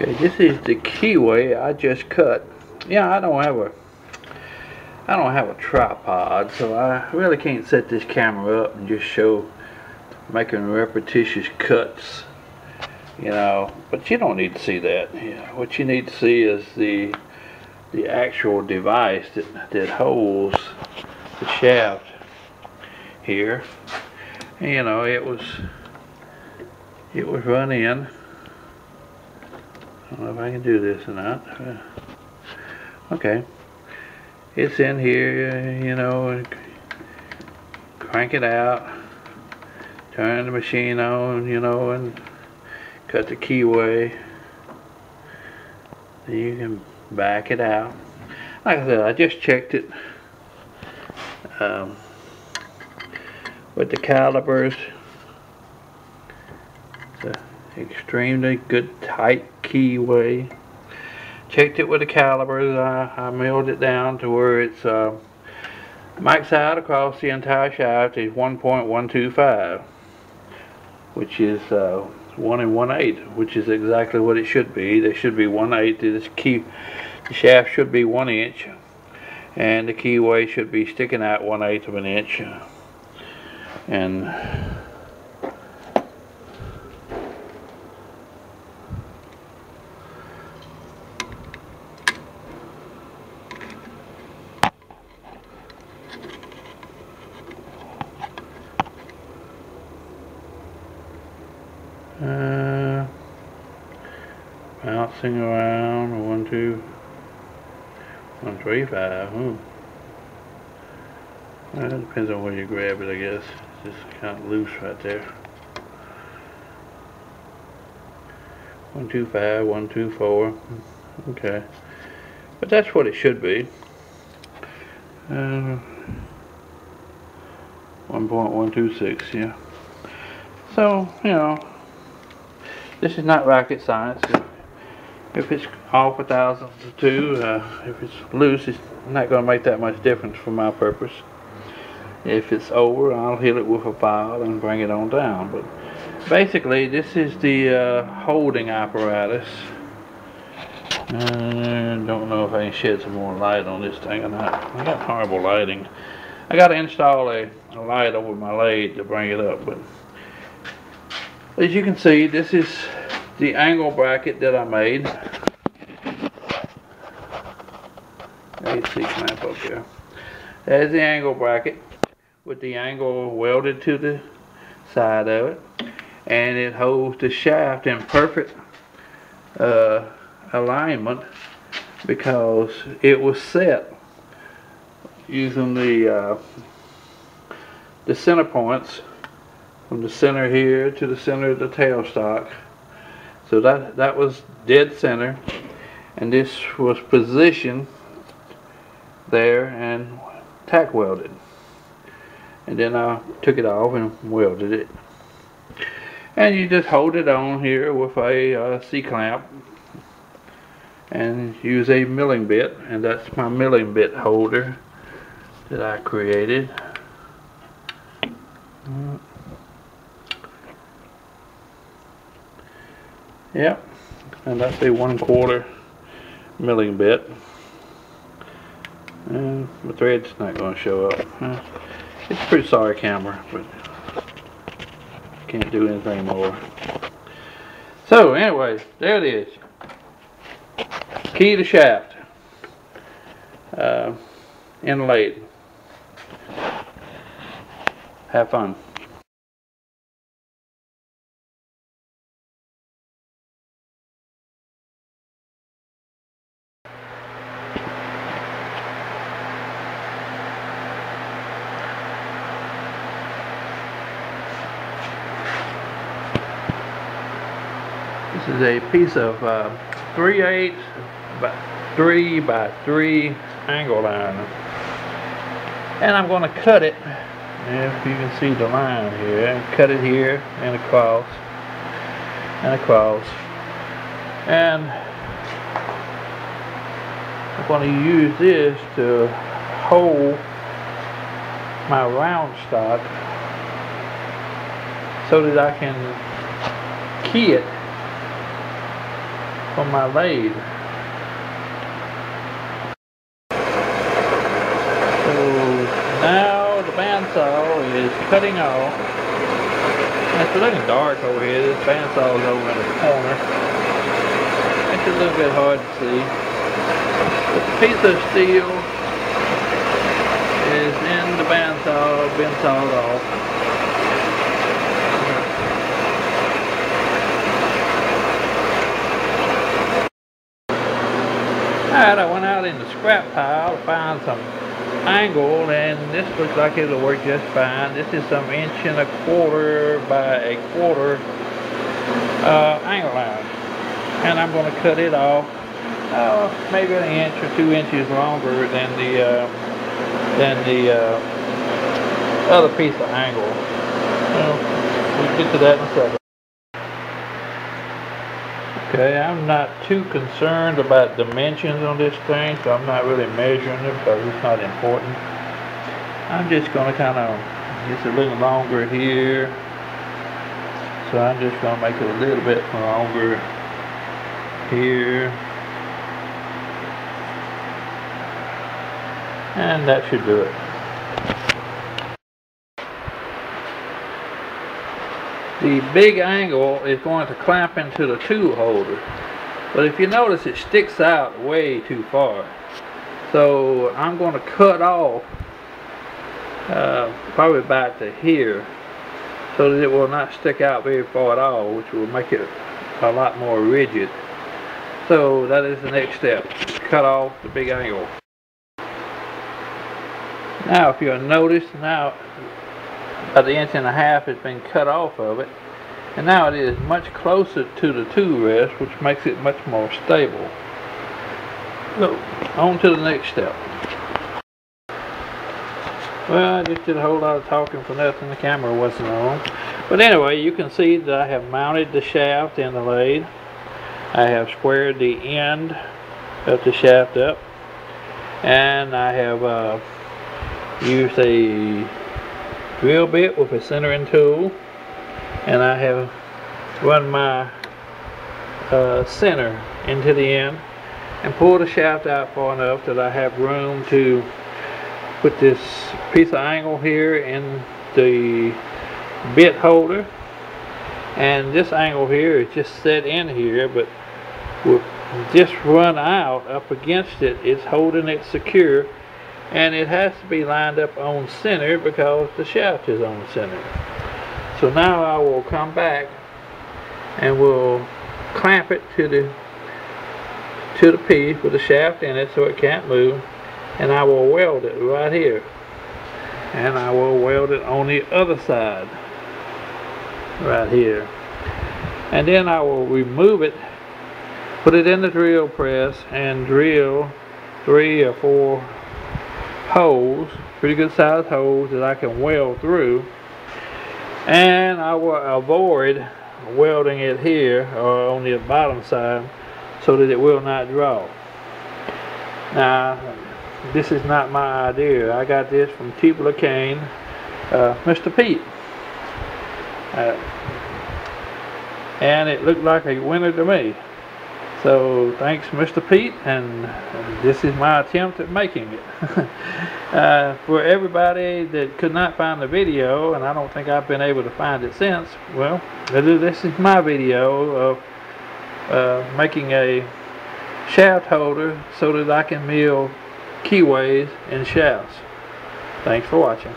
Okay, this is the keyway I just cut. Yeah, I don't have a I don't have a tripod, so I really can't set this camera up and just show making repetitious cuts. You know, but you don't need to see that. What you need to see is the the actual device that, that holds the shaft here. And, you know, it was it was run in I don't know if I can do this or not. Uh, okay. It's in here, you know, crank it out, turn the machine on, you know, and cut the keyway. You can back it out. Like I said, I just checked it um, with the calipers It's an extremely good tight keyway. Checked it with the calipers. I, I milled it down to where it's uh, max out across the entire shaft is 1.125 which is uh, 1 and 1 8 which is exactly what it should be. There should be 1 8 this key the shaft should be 1 inch and the keyway should be sticking out 1 8 of an inch and Uh, bouncing around, one, two, one, three, five. Hmm. Well, it depends on where you grab it, I guess. It's just kind of loose right there. One, two, five, one, two, four. Okay. But that's what it should be. Uh, 1.126, yeah. So, you know, this is not rocket science. If it's off a thousandth of two, uh, if it's loose, it's not going to make that much difference for my purpose. If it's over, I'll hit it with a file and bring it on down. But basically, this is the uh, holding apparatus. Uh, don't know if I can shed some more light on this thing or not. I got horrible lighting. I got to install a, a light over my lathe to bring it up, but as you can see, this is the angle bracket that I made. AC clamp up there. There's the angle bracket with the angle welded to the side of it. And it holds the shaft in perfect uh, alignment because it was set using the uh, the center points from the center here to the center of the tailstock. So that, that was dead center. And this was positioned there and tack welded. And then I took it off and welded it. And you just hold it on here with a uh, C-clamp and use a milling bit and that's my milling bit holder that I created. Yep, and that's a one quarter milling bit. And the thread's not going to show up. It's a pretty sorry camera, but can't do anything more. So anyway, there it is. Key to shaft. Uh, inlaid. Have fun. Is a piece of uh, 3 8 by 3 by 3 angle iron. And I'm going to cut it, if you can see the line here, cut it here and across and across. And I'm going to use this to hold my round stock so that I can key it for my lathe. So now the bandsaw is cutting off. It's looking dark over here. This bandsaw is over in the corner. It's a little bit hard to see. The piece of steel is in the bandsaw, been sawed off. Alright, I went out in the scrap pile to find some angle and this looks like it'll work just fine. This is some inch and a quarter by a quarter uh, angle line. And I'm going to cut it off uh, maybe an inch or two inches longer than the uh, than the uh, other piece of angle. we'll get to that in a second. Okay, I'm not too concerned about dimensions on this thing, so I'm not really measuring it because it's not important. I'm just going to kind of, it's a little longer here, so I'm just going to make it a little bit longer here. And that should do it. The big angle is going to clamp into the tool holder. But if you notice it sticks out way too far. So I'm going to cut off uh, probably about to here so that it will not stick out very far at all which will make it a lot more rigid. So that is the next step cut off the big angle. Now if you'll notice now the inch and a half has been cut off of it. And now it is much closer to the tool rest which makes it much more stable. So on to the next step. Well I just did a whole lot of talking for nothing. The camera wasn't on. But anyway you can see that I have mounted the shaft in the lathe. I have squared the end of the shaft up. And I have uh, used a drill bit with a centering tool and I have run my uh, center into the end and pull the shaft out far enough that I have room to put this piece of angle here in the bit holder. And this angle here is just set in here but with just run out up against it it's holding it secure and it has to be lined up on center because the shaft is on center. So now I will come back and we'll clamp it to the to the piece with the shaft in it so it can't move. And I will weld it right here. And I will weld it on the other side right here. And then I will remove it put it in the drill press and drill three or four holes, pretty good sized holes that I can weld through. And I will avoid welding it here or on the bottom side so that it will not draw. Now, this is not my idea. I got this from Tubalcain, uh, Mr. Pete. Uh, and it looked like a winner to me. So thanks Mr. Pete and this is my attempt at making it. uh, for everybody that could not find the video and I don't think I've been able to find it since, well this is my video of uh, making a shaft holder so that I can mill keyways and shafts. Thanks for watching.